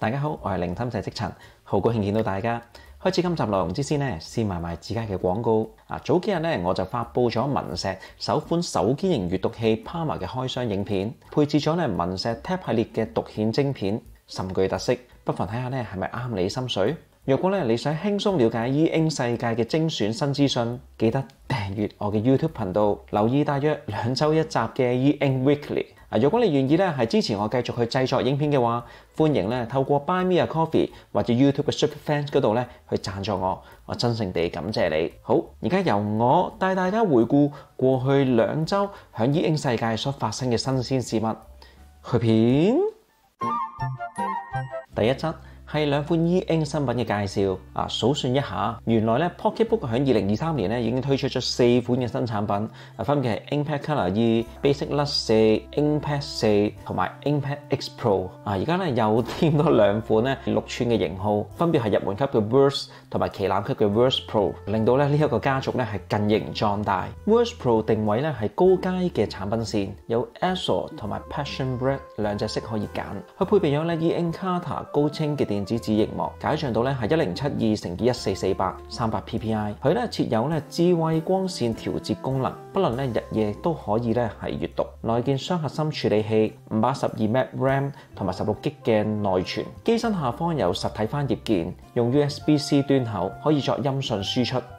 大家好，我係零心社職陳，好高兴见到大家。開始今集內容之先呢，先賣埋自家嘅廣告。啊，早幾日呢，我就發布咗文石首款手機型閱讀器 Palma 嘅開箱影片，配置咗呢文石 Tab 系列嘅獨顯晶片，甚具特色，不妨睇下呢係咪啱你心水。若果咧你想輕鬆了解 E N 世界嘅精選新資訊，記得訂閱我嘅 YouTube 頻道，留意大約兩週一集嘅 E Ink Weekly。啊，如果你願意咧係支持我繼續去製作影片嘅話，歡迎咧透過 Buy Me a Coffee 或者 YouTube 嘅 Super Fans 嗰度咧去贊助我，我真誠地感謝你。好，而家由我帶大家回顧過去兩週喺 E Ink 世界所發生嘅新鮮事物。去片第一則。係兩款 E Ink 新品嘅介紹啊！數算一下，原來咧 Pocketbook 喺二零二三年咧已經推出咗四款嘅新產品，啊分別係 InPad Color 二、Basic Lux 四、InPad 四同埋 InPad X Pro 啊！而家咧又 添多兩款咧六寸嘅型號，分別係入門級嘅 Verse 同埋旗艦級嘅 Verse Pro，令到咧呢一個家族咧係更型壯大。Verse Pro 定位咧係高階嘅產品線，有 Azure 同埋 Passion Brett 兩隻色可以揀，佢配備咗咧 E Ink Kata 高清嘅電電子紙熒幕解像度咧係一零七二乘以一四四八三百 PPI，佢咧設有咧智慧光線調節功能，不論咧日夜都可以咧係閱讀。內建雙核心處理器，五百十二 MB RAM 同埋十六 G 嘅內存。機身下方有實體翻頁鍵，用 USB-C 端口可以作音訊輸出。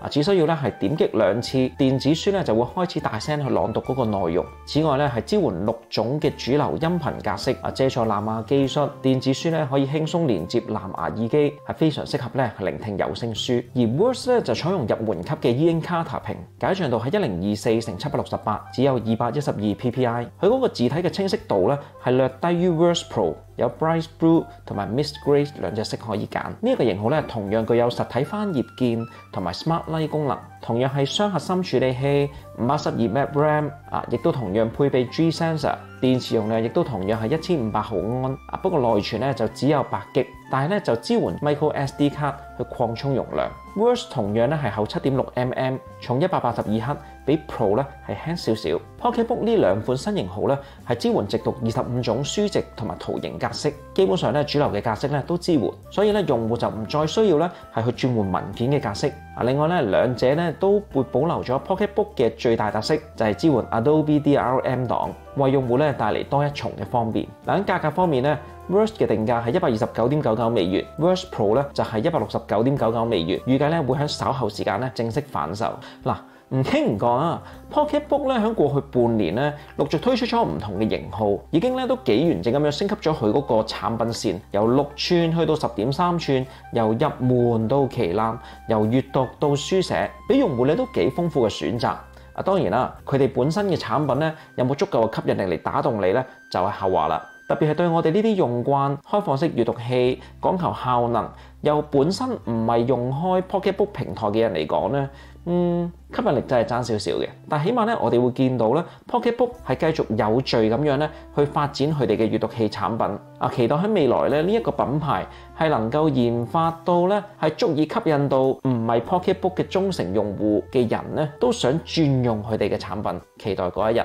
啊，只需要咧係點擊兩次，電子書咧就會開始大聲去朗讀嗰個內容。此外咧係支援六種嘅主流音頻格式。啊，借助藍牙技術，電子書咧可以輕鬆連接藍牙耳機，係非常適合咧聆聽有聲書。而 Verse 咧就採用入門級嘅 E Ink Kata 屏，解像度係一零二四乘七百六十八，只有二百一十二 PPI。佢嗰個字體嘅清晰度咧係略低於 Verse Pro。有 Bright Blue 同埋 Mist Grey 兩隻色可以揀，呢、一個型號咧同樣具有實體翻頁鍵同埋 Smart Light 功能，同樣係雙核心處理器，五百十二 MB RAM 啊，亦都同樣配備 G Sensor，電池容量亦都同樣係一千五百毫安。啊，不過內存咧就只有八 G，但係咧就支援 Micro SD 卡去擴充容量。Verse 同樣咧係厚七點六 mm，重一百八十二克，比 Pro 咧係輕少少。Pocketbook 呢兩款新型號咧係支援直讀二十五種書籍同埋圖形格式，基本上咧主流嘅格式咧都支援，所以咧用户就唔再需要咧係去轉換文件嘅格式。啊，另外咧兩者咧都會保留咗 Pocketbook 嘅最大特色，就係支援 Adobe DRM 檔，為用户咧帶嚟多一重嘅方便。嗱喺價格方面咧。Verse 嘅定價係一百二十九點九九美元，Verse Pro 咧就係一百六十九點九九美元，預計咧會喺稍後時間咧正式販售。嗱，唔傾唔講啊，Pocketbook 咧喺過去半年咧陸續推出咗唔同嘅型號，已經咧都幾完整咁樣升級咗佢嗰個產品線，由六寸去到十點三寸，由入門到旗艦，由閱讀到書寫，俾用戶咧都幾豐富嘅選擇。啊，當然啦，佢哋本身嘅產品咧有冇足夠嘅吸引力嚟打動你咧，就係後話啦。特別係對我哋呢啲用慣開放式閱讀器、講求效能又本身唔係用開 Pocketbook 平台嘅人嚟講咧，嗯，吸引力真係爭少少嘅。但起碼咧，我哋會見到咧，Pocketbook 係繼續有序咁樣咧去發展佢哋嘅閱讀器產品。啊，期待喺未來咧呢一個品牌係能夠研發到咧係足以吸引到唔係 Pocketbook 嘅忠誠用戶嘅人咧都想轉用佢哋嘅產品。期待嗰一日。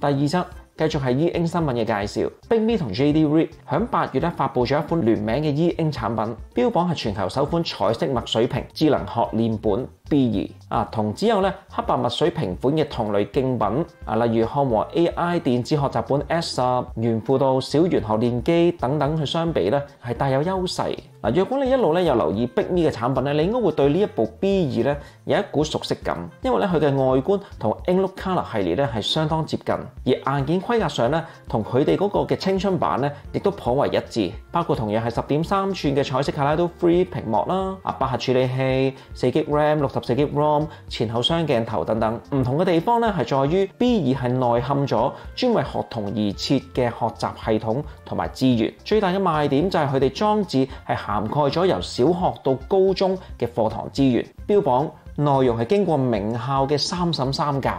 第二則。繼續係 E Ink 新聞嘅介紹，Big Me 同 JD Reed 響八月咧發佈咗一款聯名嘅 E Ink 產品，標榜係全球首款彩色墨水屏智能學練本。B 二啊，同只有咧黑白墨水平款嘅同類競品啊，例如漢和 AI 電子學習本 S 十、猿輔導小猿學練機等等去相比咧，係帶有優勢。嗱，若果你一路咧有留意 Big Me 嘅產品咧，你應該會對呢一部 B 二咧有一股熟悉感，因為咧佢嘅外觀同 Inkloop Color 系列咧係相當接近，而硬件規格上咧同佢哋嗰個嘅青春版咧亦都頗為一致，包括同樣係十點三寸嘅彩色卡拉都 Free 屏幕啦，啊八核處理器、四 G RAM、六十四 G ROM、前後雙鏡頭等等，唔同嘅地方咧係在於 B 二係內嵌咗專為學童而設嘅學習系統同埋資源。最大嘅賣點就係佢哋裝置係涵蓋咗由小學到高中嘅課堂資源，標榜內容係經過名校嘅三審三教，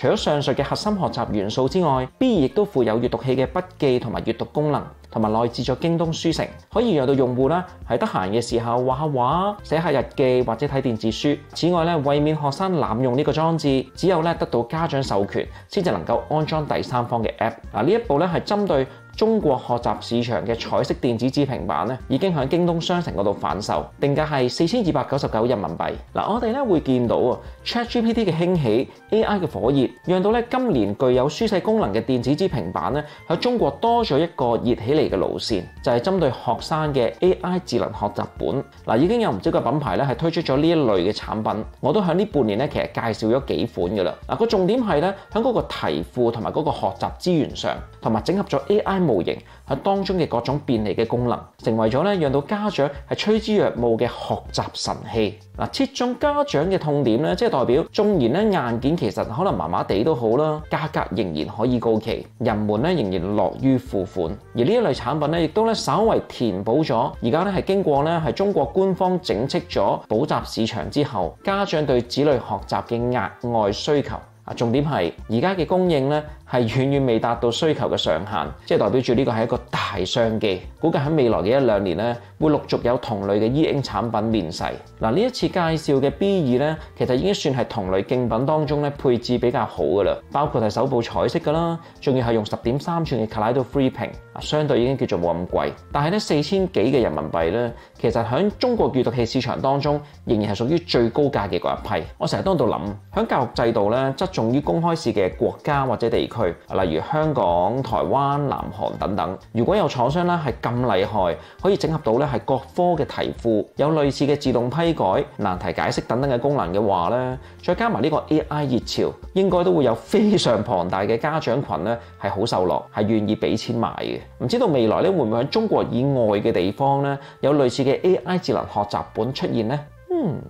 除咗上述嘅核心學習元素之外，B 亦都附有閱讀器嘅筆記同埋閱讀功能，同埋內置咗京東書城，可以讓到用户咧喺得閒嘅時候畫下畫、寫下日記或者睇電子書。此外咧，為免學生濫用呢個裝置，只有咧得到家長授權，先至能夠安裝第三方嘅 App。嗱，呢一步咧係針對中國學習市場嘅彩色電子紙平板咧，已經喺京東商城嗰度販售，定價係四千二百九十九人民幣。嗱，我哋咧會見到啊，ChatGPT 嘅興起，AI 嘅火熱，讓到咧今年具有書寫功能嘅電子紙平板咧喺中國多咗一個熱起嚟嘅路線，就係針對學生嘅 AI 智能學習本。嗱，已經有唔少嘅品牌咧係推出咗呢一類嘅產品，我都喺呢半年咧其實介紹咗幾款㗎啦。嗱，個重點係咧喺嗰個題庫同埋嗰個學習資源上，同埋整合咗 AI。模型喺當中嘅各種便利嘅功能，成為咗咧讓到家長係趨之若鶩嘅學習神器。嗱，切中家長嘅痛點咧，即係代表縱然咧硬件其實可能麻麻地都好啦，價格仍然可以高企，人們咧仍然樂於付款。而呢一類產品咧，亦都咧稍為填補咗而家咧係經過咧係中國官方整飾咗補習市場之後，家長對子女學習嘅額外需求。啊，重點係而家嘅供應咧。係遠遠未達到需求嘅上限，即係代表住呢個係一個大商機。估計喺未來嘅一兩年咧，會陸續有同類嘅 E N 產品面世。嗱，呢一次介紹嘅 B 二咧，其實已經算係同類競品當中咧配置比較好嘅啦。包括係手部彩色嘅啦，仲要係用十點三寸嘅 Kaleido Free 屏，啊，相對已經叫做冇咁貴。但係咧四千幾嘅人民幣咧，其實喺中國閲讀器市場當中，仍然係屬於最高價嘅嗰一批。我成日都喺度諗，喺教育制度咧側重於公開試嘅國家或者地區。例如香港、台灣、南韓等等，如果有廠商咧係咁厲害，可以整合到咧係各科嘅題庫，有類似嘅自動批改、難題解釋等等嘅功能嘅話咧，再加埋呢個 AI 熱潮，應該都會有非常龐大嘅家長群咧係好受落，係願意俾錢買嘅。唔知道未來咧會唔會喺中國以外嘅地方咧有類似嘅 AI 智能學習本出現呢？嗯，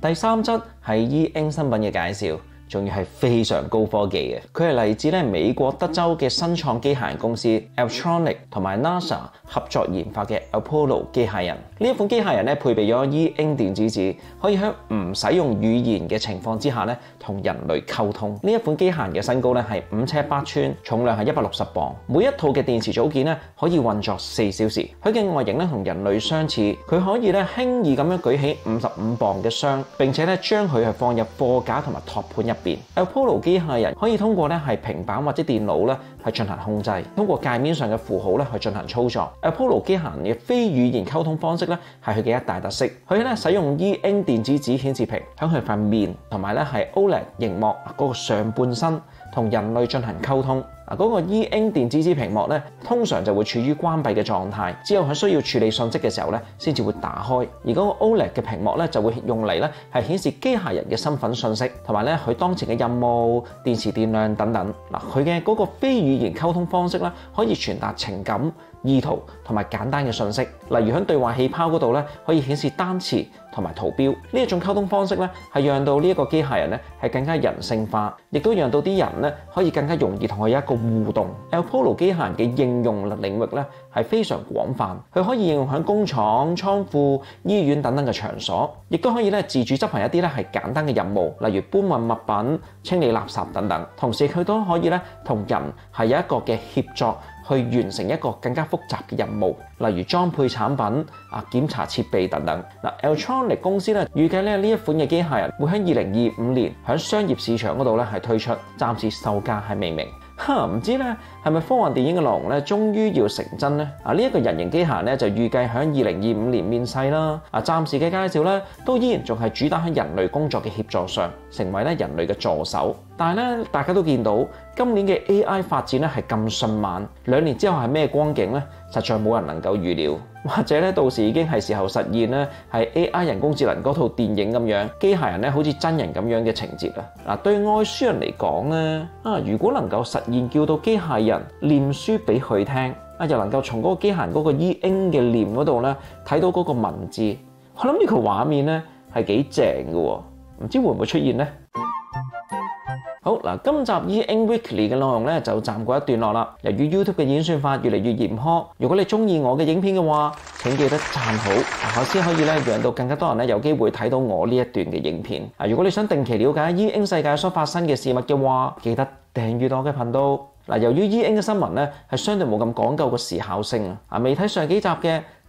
第三則係 EN 新品嘅介紹。仲要係非常高科技嘅，佢係嚟自咧美國德州嘅新創機械人公司 Electronic 同埋 NASA 合作研發嘅 Apollo 機械人。呢一款機械人咧配備咗 E Ink 電子紙，可以喺唔使用語言嘅情況之下咧同人類溝通。呢一款機械人嘅身高咧係五尺八寸，重量係一百六十磅，每一套嘅電池組件咧可以運作四小時。佢嘅外形咧同人類相似，佢可以咧輕易咁樣舉起五十五磅嘅箱，並且咧將佢係放入貨架同埋托盤入。Apollo 機械人可以通過咧係平板或者電腦咧係進行控制，通過界面上嘅符號咧去進行操作。Apollo 機械人嘅非語言溝通方式咧係佢嘅一大特色。佢咧使用 E-N 電子紙顯示屏喺佢塊面同埋咧係 OLED 熒幕嗰個上半身同人類進行溝通。嗱，嗰個 E Ink 電子紙屏幕咧，通常就會處於關閉嘅狀態，只有喺需要處理信息嘅時候咧，先至會打開。而嗰個 OLED 嘅屏幕咧，就會用嚟咧係顯示機械人嘅身份信息，同埋咧佢當前嘅任務、電池電量等等。嗱，佢嘅嗰個非語言溝通方式咧，可以傳達情感、意圖同埋簡單嘅信息，例如喺對話氣泡嗰度咧，可以顯示單詞同埋圖標。呢一種溝通方式咧，係讓到呢一個機械人咧係更加人性化，亦都讓到啲人咧可以更加容易同佢一個互動。Apollo 機械人嘅應用領域咧係非常廣泛，佢可以應用喺工廠、倉庫、醫院等等嘅場所，亦都可以咧自主執行一啲咧係簡單嘅任務，例如搬運物品、清理垃圾等等。同時佢都可以咧同人係有一個嘅協作。去完成一個更加複雜嘅任務，例如裝配產品、啊檢查設備等等。嗱，Altronic 公司咧預計咧呢一款嘅機械人會喺二零二五年喺商業市場嗰度咧係推出，暫時售價係未明。哈唔知咧係咪科幻電影嘅內容咧，終於要成真咧？啊，呢一個人形機械咧就預計喺二零二五年面世啦。啊，暫時嘅介紹咧都依然仲係主打喺人類工作嘅協助上，成為咧人類嘅助手。但係咧，大家都見到今年嘅 AI 發展咧係咁迅猛，兩年之後係咩光景咧？實在冇人能夠預料。或者咧，到時已經係時候實現咧，係 A.I. 人工智能嗰套電影咁樣，機械人咧好似真人咁樣嘅情節啦。嗱，對愛書人嚟講咧，啊，如果能夠實現叫到機械人念書俾佢聽，啊，又能夠從嗰個機械人嗰個 E N 嘅念嗰度咧睇到嗰個文字，我諗呢個畫面咧係幾正嘅喎，唔知會唔會出現咧？好嗱，今集 E N Weekly 嘅內容咧就暫告一段落啦。由於 YouTube 嘅演算法越嚟越嚴苛，如果你中意我嘅影片嘅話，請記得讚好，我先可以咧讓到更加多人咧有機會睇到我呢一段嘅影片。啊，如果你想定期了解 E N 世界所發生嘅事物嘅話，記得訂閱我嘅頻道。嗱，由於 E N 嘅新聞咧係相對冇咁講究個時效性啊，未睇上幾集嘅。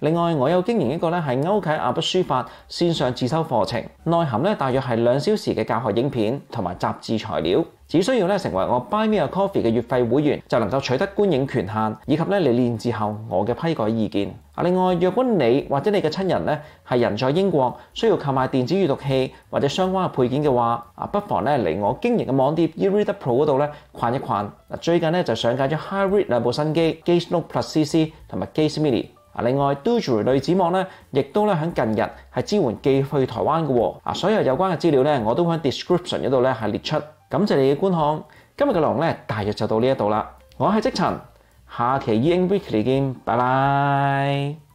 另外，我有經營一個咧係歐啟亞筆書法線上自修課程，內含咧大約係兩小時嘅教學影片同埋雜誌材料。只需要咧成為我 Buy Me a Coffee 嘅月費會員，就能夠取得觀影權限，以及咧你練字後我嘅批改意見。啊，另外，若果你或者你嘅親人咧係人在英國，需要購買電子閱讀器或者相關嘅配件嘅話，啊，不妨咧嚟我經營嘅網店 eReader Pro 嗰度咧逛一逛。嗱，最近咧就上架咗 HiRead 兩部新機，Gaze Note Plus CC 同埋 Gaze Mini。啊，另外 Doory 類紙膜咧，亦都咧喺近日係支援寄去台灣嘅喎。啊，所有有關嘅資料咧，我都喺 description 嗰度咧係列出。感謝你嘅觀看，今日嘅內容咧，大約就到呢一度啦。我係積塵，下期 E N Weekly 見，拜拜。